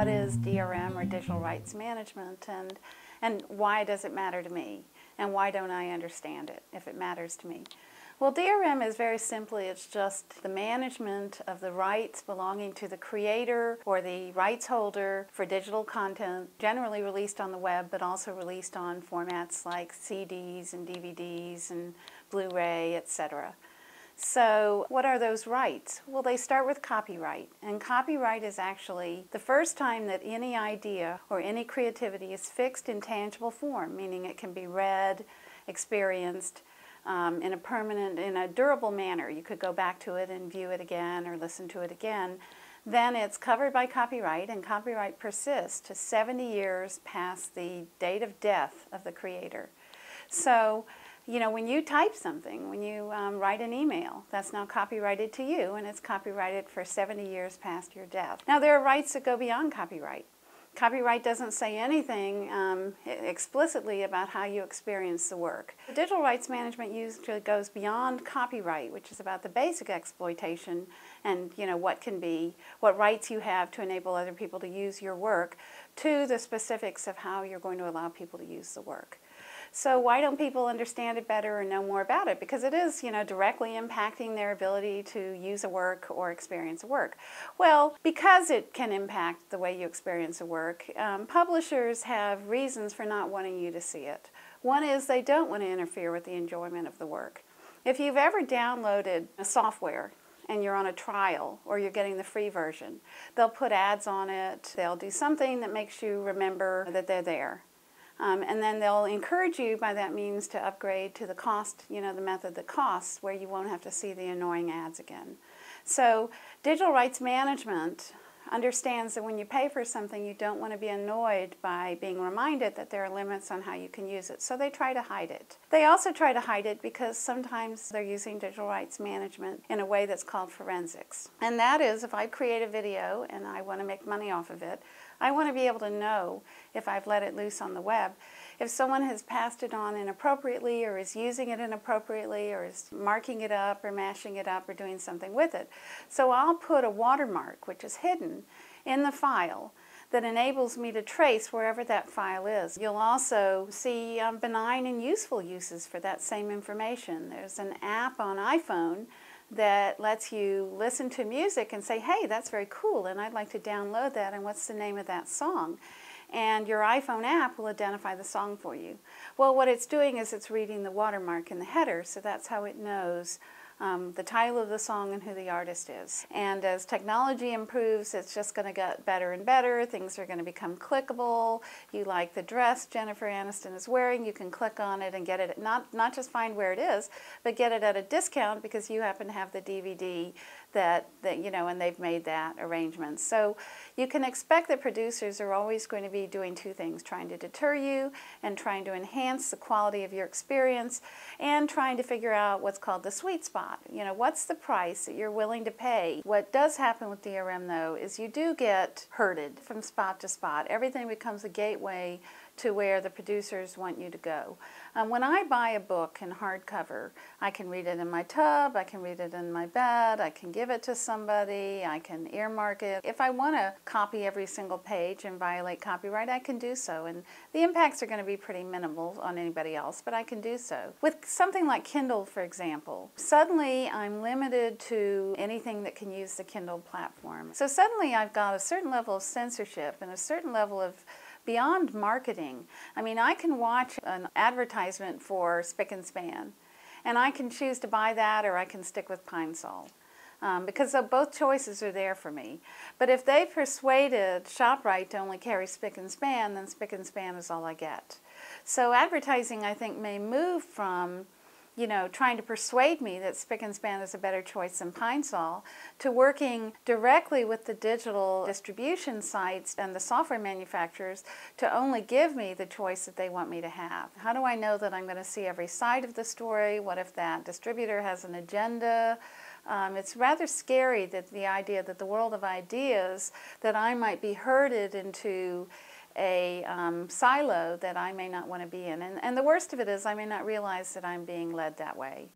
what is DRM or digital rights management and, and why does it matter to me? And why don't I understand it if it matters to me? Well, DRM is very simply, it's just the management of the rights belonging to the creator or the rights holder for digital content, generally released on the web, but also released on formats like CDs and DVDs and Blu-ray, etc. So what are those rights? Well, they start with copyright. And copyright is actually the first time that any idea or any creativity is fixed in tangible form, meaning it can be read, experienced, um, in a permanent, in a durable manner. You could go back to it and view it again or listen to it again. Then it's covered by copyright, and copyright persists to 70 years past the date of death of the creator. So, you know, when you type something, when you um, write an email, that's now copyrighted to you, and it's copyrighted for 70 years past your death. Now, there are rights that go beyond copyright. Copyright doesn't say anything um, explicitly about how you experience the work. Digital rights management usually goes beyond copyright, which is about the basic exploitation and you know what can be, what rights you have to enable other people to use your work, to the specifics of how you're going to allow people to use the work. So why don't people understand it better and know more about it? Because it is, you know, directly impacting their ability to use a work or experience a work. Well, because it can impact the way you experience a work, um, publishers have reasons for not wanting you to see it. One is they don't want to interfere with the enjoyment of the work. If you've ever downloaded a software and you're on a trial or you're getting the free version, they'll put ads on it, they'll do something that makes you remember that they're there. Um, and then they'll encourage you by that means to upgrade to the cost, you know, the method that costs, where you won't have to see the annoying ads again. So digital rights management understands that when you pay for something, you don't want to be annoyed by being reminded that there are limits on how you can use it. So they try to hide it. They also try to hide it because sometimes they're using digital rights management in a way that's called forensics. And that is if I create a video and I want to make money off of it, I want to be able to know if I've let it loose on the web. If someone has passed it on inappropriately or is using it inappropriately or is marking it up or mashing it up or doing something with it. So I'll put a watermark, which is hidden, in the file that enables me to trace wherever that file is. You'll also see um, benign and useful uses for that same information. There's an app on iPhone that lets you listen to music and say, hey, that's very cool, and I'd like to download that, and what's the name of that song? And your iPhone app will identify the song for you. Well, what it's doing is it's reading the watermark in the header, so that's how it knows um, the title of the song and who the artist is. And as technology improves, it's just going to get better and better. Things are going to become clickable. You like the dress Jennifer Aniston is wearing, you can click on it and get it, not, not just find where it is, but get it at a discount because you happen to have the DVD that, that you know, and they've made that arrangement. So you can expect that producers are always going to be doing two things, trying to deter you and trying to enhance the quality of your experience and trying to figure out what's called the sweet spot. You know, what's the price that you're willing to pay? What does happen with DRM though is you do get herded from spot to spot. Everything becomes a gateway to where the producers want you to go. Um, when I buy a book in hardcover, I can read it in my tub, I can read it in my bed, I can give it to somebody, I can earmark it. If I want to copy every single page and violate copyright, I can do so. And the impacts are going to be pretty minimal on anybody else, but I can do so. With something like Kindle, for example, suddenly I'm limited to anything that can use the Kindle platform. So suddenly I've got a certain level of censorship and a certain level of beyond marketing. I mean, I can watch an advertisement for Spic and Span, and I can choose to buy that or I can stick with Pine Sol. Um, because both choices are there for me. But if they persuaded ShopRite to only carry Spic and Span, then Spic and Span is all I get. So advertising, I think, may move from you know, trying to persuade me that Spic and Span is a better choice than Pine Sol, to working directly with the digital distribution sites and the software manufacturers to only give me the choice that they want me to have. How do I know that I'm going to see every side of the story? What if that distributor has an agenda? Um, it's rather scary that the idea that the world of ideas, that I might be herded into a um, silo that I may not want to be in. And, and the worst of it is I may not realize that I'm being led that way.